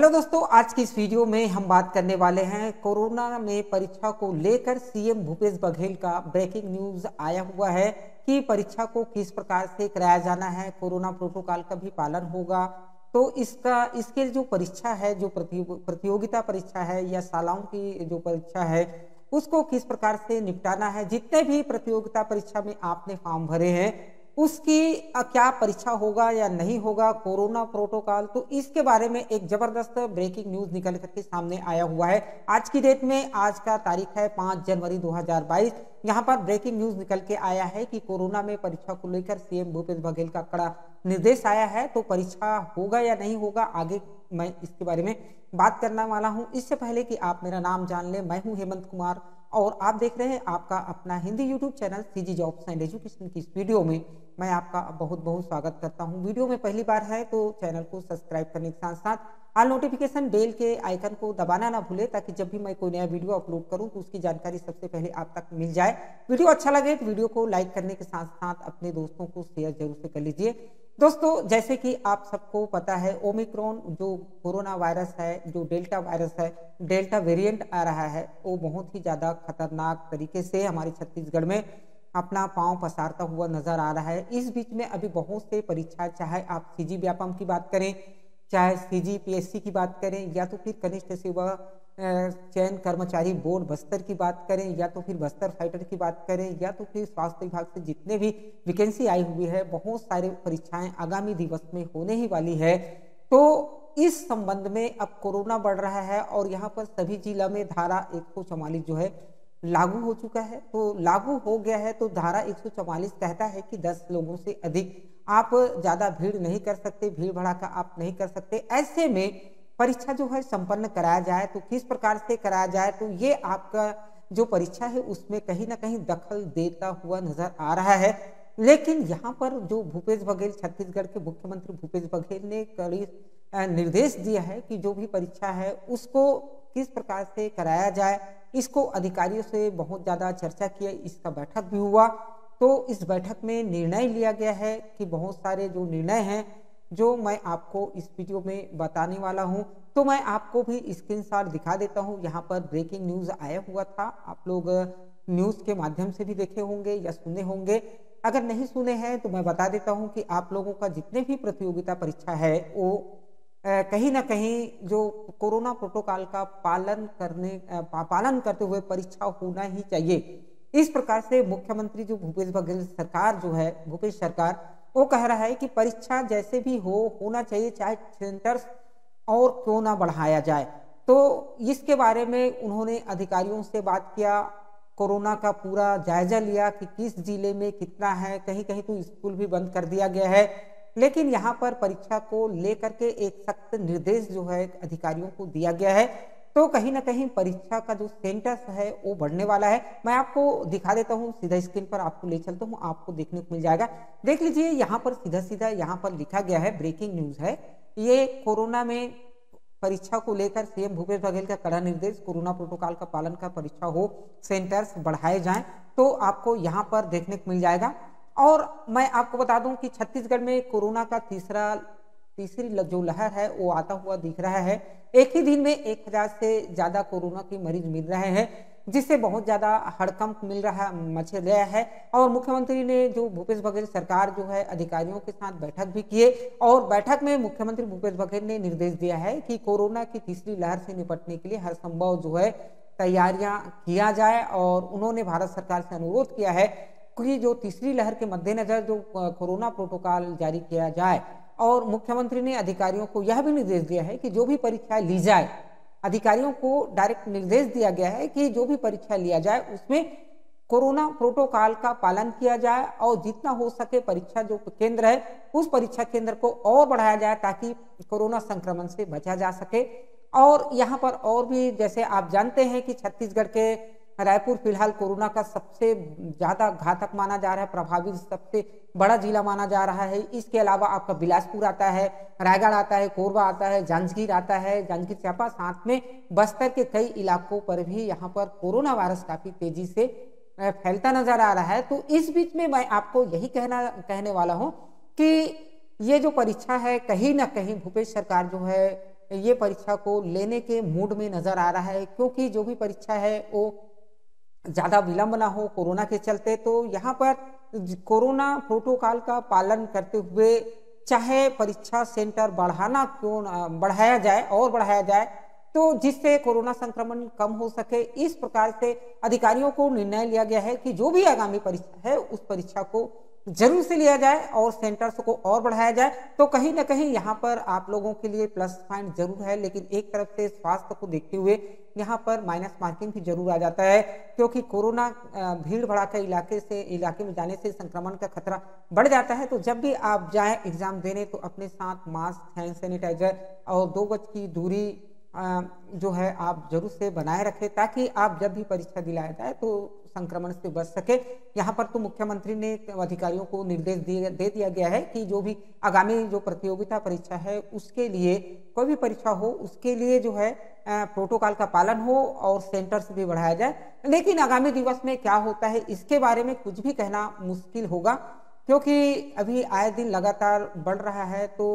Hello दोस्तों, आज की इस वीडियो में हम बात करने वाले हैं कोरोना में परीक्षा को लेकर सीएम भूपेश बघेल का ब्रेकिंग न्यूज़ आया हुआ है कि परीक्षा को किस प्रकार से कराया जाना है, कोरोना प्रोटोकॉल का भी पालन होगा। तो इसका, इसके जो परीक्षा है, जो प्रतियोगिता परीक्षा है या शालाओं की जो परीक्षा है, उसको किस प्रकार से निपटाना है, जितने भी प्रतियोगिता परीक्षा में आपने फॉर्म भरे हैं उसकी क्या परीक्षा होगा या नहीं होगा कोरोना प्रोटोकॉल? तो इसके बारे में एक ज़बरदस्त ब्रेकिंग न्यूज़ निकल करके सामने आया हुआ है। आज की डेट में, आज का तारीख है पाँच जनवरी 2022 यहाँ पर ब्रेकिंग न्यूज़ निकल के आया है कि कोरोना में परीक्षा को लेकर सीएम भूपेश बघेल का कड़ा निर्देश आया है। तो परीक्षा होगा या नहीं होगा, आगे मैं इसके बारे में बात करने वाला हूँ। इससे पहले कि आप मेरा नाम जान ले, मैं हूँ हेमंत कुमार। और आप देख रहे हैं आपका अपना Hindi YouTube channel C G jobs and education की इस वीडियो में मैं आपका बहुत बहुत स्वागत करता हूँ। वीडियो में पहली बार है तो चैनल को सब्सक्राइब करने के साथ साथ आल नोटिफिकेशन बेल के आइकन को दबाना ना भूले ताकि जब भी मैं कोई नया वीडियो अपलोड करूँ तो उसकी जानकारी सबसे पहले आप तक मिल जाए। वीडियो अच्छा लगे तो वीडियो को लाइक करने के साथ साथ अपने दोस्तों को शेयर ज़रूर से कर लीजिए। दोस्तों, जैसे कि आप सबको पता है, ओमिक्रॉन जो कोरोना वायरस है, जो डेल्टा वायरस है, डेल्टा वेरिएंट आ रहा है, वो बहुत ही ज़्यादा खतरनाक तरीके से हमारे छत्तीसगढ़ में अपना पाँव पसारता हुआ नज़र आ रहा है। इस बीच में अभी बहुत से परीक्षा, चाहे आप सी जी व्यापम की बात करें, चाहे सी जी पी एस सी की बात करें, या तो फिर कनिष्ठ सेवा चयन कर्मचारी बोर्ड बस्तर की बात करें, या तो फिर बस्तर फाइटर की बात करें, या तो फिर स्वास्थ्य विभाग से जितने भी वैकेंसी आई हुई है, बहुत सारे परीक्षाएँ आगामी दिवस में होने ही वाली है। तो इस संबंध में अब कोरोना बढ़ रहा है और यहाँ पर सभी जिला में धारा एक सौ चौवालिस जो है लागू हो चुका है। तो लागू हो गया है तो धारा 144 कहता है कि 10 लोगों से अधिक आप ज़्यादा भीड़ नहीं कर सकते, भीड़ भड़ाका आप नहीं कर सकते। ऐसे में परीक्षा जो है संपन्न कराया जाए तो किस प्रकार से कराया जाए तो ये आपका जो परीक्षा है उसमें कहीं ना कहीं दखल देता हुआ नज़र आ रहा है। लेकिन यहाँ पर जो भूपेश बघेल, छत्तीसगढ़ के मुख्यमंत्री भूपेश बघेल ने कड़ी निर्देश दिया है कि जो भी परीक्षा है उसको किस प्रकार से कराया जाए, इसको अधिकारियों से बहुत ज़्यादा चर्चा किया इसका बैठक भी हुआ। तो इस बैठक में निर्णय लिया गया है कि बहुत सारे जो निर्णय हैं जो मैं आपको इस वीडियो में बताने वाला हूँ तो मैं आपको भी स्क्रीन शॉट दिखा देता हूँ। यहाँ पर ब्रेकिंग न्यूज़ आया हुआ था। आप लोग न्यूज़ के माध्यम से भी देखे होंगे या सुने होंगे। अगर नहीं सुने हैं तो मैं बता देता हूँ कि आप लोगों का जितने भी प्रतियोगिता परीक्षा है, वो कहीं ना कहीं जो कोरोना प्रोटोकॉल का पालन करने पालन करते हुए परीक्षा होना ही चाहिए। इस प्रकार से मुख्यमंत्री जो भूपेश बघेल सरकार जो है, भूपेश सरकार वो कह रहा है कि परीक्षा जैसे भी हो, होना चाहिए, चाहे सेंटर्स और क्यों ना बढ़ाया जाए। तो इसके बारे में उन्होंने अधिकारियों से बात किया, कोरोना का पूरा जायजा लिया कि किस ज़िले में कितना है कहीं कहीं तो स्कूल भी बंद कर दिया गया है। लेकिन यहाँ पर परीक्षा को लेकर के एक सख्त निर्देश जो है अधिकारियों को दिया गया है। तो कहीं ना कहीं परीक्षा का जो सेंटर्स है, वो बढ़ने वाला है। मैं आपको दिखा देता हूँ, सीधा स्क्रीन पर आपको ले चलता हूँ, आपको देखने को मिल जाएगा। देख लीजिए, यहाँ पर सीधा सीधा यहाँ पर लिखा गया है ब्रेकिंग न्यूज़ है। ये कोरोना में परीक्षा को लेकर सीएम भूपेश बघेल का कड़ा निर्देश, कोरोना प्रोटोकॉल का पालन कर परीक्षा हो सेंटर्स बढ़ाए जाएँ तो आपको यहाँ पर देखने को मिल जाएगा। और मैं आपको बता दूँ कि छत्तीसगढ़ में कोरोना का तीसरा, तीसरी जो लहर है, वो आता हुआ दिख रहा है। एक ही दिन में एक हज़ार से ज़्यादा कोरोना के मरीज़ मिल रहे हैं, जिससे बहुत ज़्यादा हड़कंप मिल रहा, मच गया है। और मुख्यमंत्री ने जो भूपेश बघेल सरकार जो है, अधिकारियों के साथ बैठक भी किए और बैठक में मुख्यमंत्री भूपेश बघेल ने निर्देश दिया है कि कोरोना की तीसरी लहर से निपटने के लिए हर संभव जो है, तैयारियाँ किया जाए। और उन्होंने भारत सरकार से अनुरोध किया है कि जो तीसरी लहर के मद्देनजर जो कोरोना प्रोटोकॉल जारी किया जाए और मुख्यमंत्री ने अधिकारियों को यह भी निर्देश दिया है कि जो भी परीक्षा ली जाए, अधिकारियों को डायरेक्ट निर्देश दिया गया है कि जो भी परीक्षा लिया जाए, उसमें कोरोना प्रोटोकॉल का पालन किया जाए और जितना हो सके परीक्षा जो केंद्र है, उस परीक्षा केंद्र को और बढ़ाया जाए ताकि कोरोना संक्रमण से बचा जा सके। और यहाँ पर और भी जैसे आप जानते हैं कि छत्तीसगढ़ के रायपुर फ़िलहाल कोरोना का सबसे ज़्यादा घातक माना जा रहा है प्रभावित सबसे बड़ा जिला माना जा रहा है। इसके अलावा आपका बिलासपुर आता है, रायगढ़ आता है, कोरबा आता है, जांजगीर आता है, जांजगीर चापा, साथ में बस्तर के कई इलाकों पर भी यहाँ पर कोरोना वायरस काफ़ी तेज़ी से फैलता नज़र आ रहा है। तो इस बीच में मैं आपको यही कहना, कहने वाला हूँ कि ये जो परीक्षा है, कहीं ना कहीं भूपेश सरकार जो है, ये परीक्षा को लेने के मूड में नज़र आ रहा है, क्योंकि जो भी परीक्षा है, वो ज़्यादा विलंब ना हो कोरोना के चलते तो यहाँ पर कोरोना प्रोटोकॉल का पालन करते हुए चाहे परीक्षा सेंटर बढ़ाना क्यों बढ़ाया जाए और बढ़ाया जाए तो जिससे कोरोना संक्रमण कम हो सके, इस प्रकार से अधिकारियों को निर्णय लिया गया है कि जो भी आगामी परीक्षा है, उस परीक्षा को ज़रूर से लिया जाए और सेंटर्स को और बढ़ाया जाए तो कहीं ना कहीं यहाँ पर आप लोगों के लिए प्लस पॉइंट ज़रूर है, लेकिन एक तरफ़ से स्वास्थ्य को देखते हुए यहाँ पर माइनस मार्किंग भी ज़रूर आ जाता है, क्योंकि कोरोना भीड़ भड़ाका इलाके से, इलाके में जाने से संक्रमण का खतरा बढ़ जाता है तो जब भी आप जाए एग्ज़ाम देने तो अपने साथ मास्क हैंड सैनिटाइजर और दो गज की दूरी जो है आप ज़रूर से बनाए रखें ताकि आप जब भी परीक्षा दिलाया जाए तो संक्रमण से बच सके। यहाँ पर तो मुख्यमंत्री ने अधिकारियों को निर्देश दिए, दे दिया गया है कि जो भी आगामी जो प्रतियोगिता परीक्षा है उसके लिए, कोई भी परीक्षा हो, उसके लिए जो है प्रोटोकॉल का पालन हो और सेंटर्स भी बढ़ाया जाए। लेकिन आगामी दिवस में क्या होता है, इसके बारे में कुछ भी कहना मुश्किल होगा, क्योंकि अभी आए दिन लगातार बढ़ रहा है तो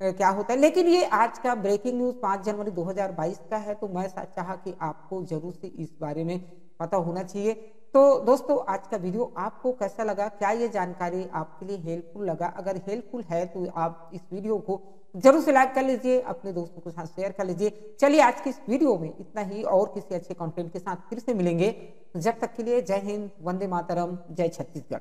क्या होता है? लेकिन ये आज का ब्रेकिंग न्यूज़ 5 जनवरी 2022 का है तो मैं चाह कि आपको ज़रूर से इस बारे में पता होना चाहिए। तो दोस्तों, आज का वीडियो आपको कैसा लगा? क्या ये जानकारी आपके लिए हेल्पफुल लगा? अगर हेल्पफुल है तो आप इस वीडियो को ज़रूर से लाइक कर लीजिए, अपने दोस्तों के साथ शेयर कर लीजिए। चलिए, आज की इस वीडियो में इतना ही, और किसी अच्छे कंटेंट के साथ फिर से मिलेंगे। जब तक के लिए जय हिंद, वंदे मातरम, जय छत्तीसगढ़।